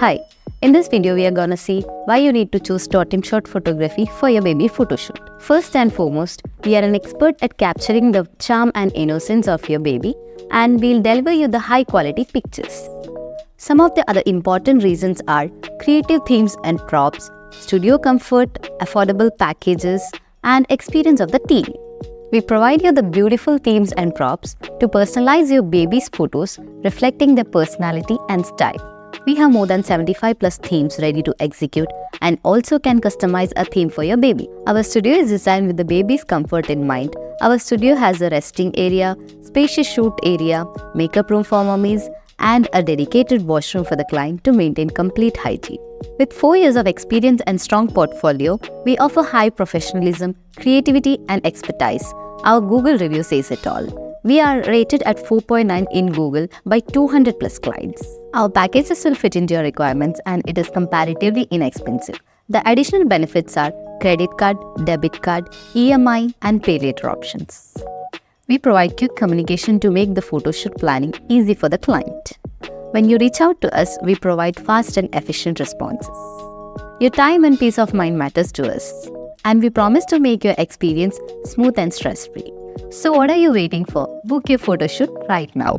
Hi, in this video we are gonna see why you need to choose Tot In Shot photography for your baby photoshoot. First and foremost, we are an expert at capturing the charm and innocence of your baby and we'll deliver you the high quality pictures. Some of the other important reasons are creative themes and props, studio comfort, affordable packages, and experience of the team. We provide you the beautiful themes and props to personalize your baby's photos reflecting their personality and style. We have more than 75 plus themes ready to execute and also can customize a theme for your baby. Our studio is designed with the baby's comfort in mind. Our studio has a resting area, spacious shoot area, makeup room for mummies, and a dedicated washroom for the client to maintain complete hygiene. With 4 years of experience and strong portfolio, we offer high professionalism, creativity, and expertise. Our Google review says it all. We are rated at 4.9 in Google by 200 plus clients. Our packages will fit into your requirements and it is comparatively inexpensive. The additional benefits are credit card, debit card, EMI, and pay later options. We provide quick communication to make the photoshoot planning easy for the client. When you reach out to us, we provide fast and efficient responses. Your time and peace of mind matters to us, and we promise to make your experience smooth and stress free. So what are you waiting for? Book your photo shoot right now.